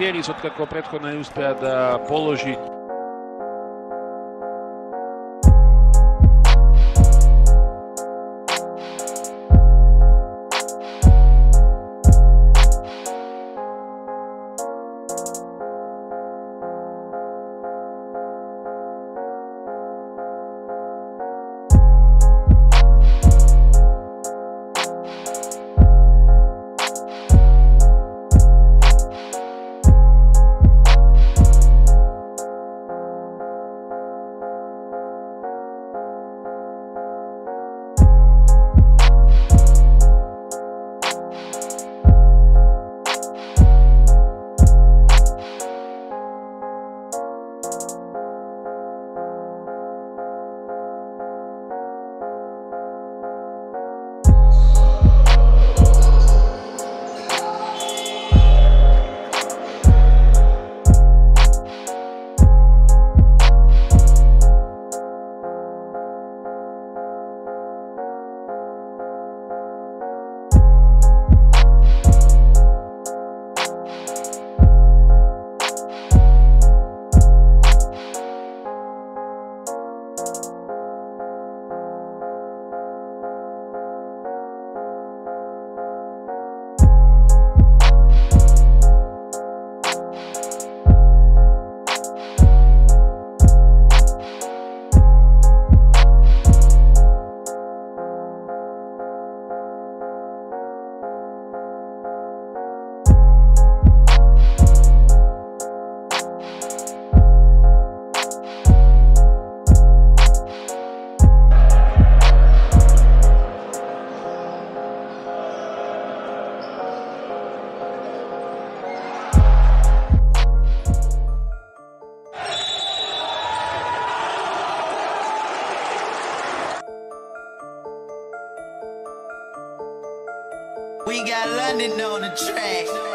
Херис, откако предходно не успеа да положи running on the track.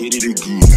Did it again.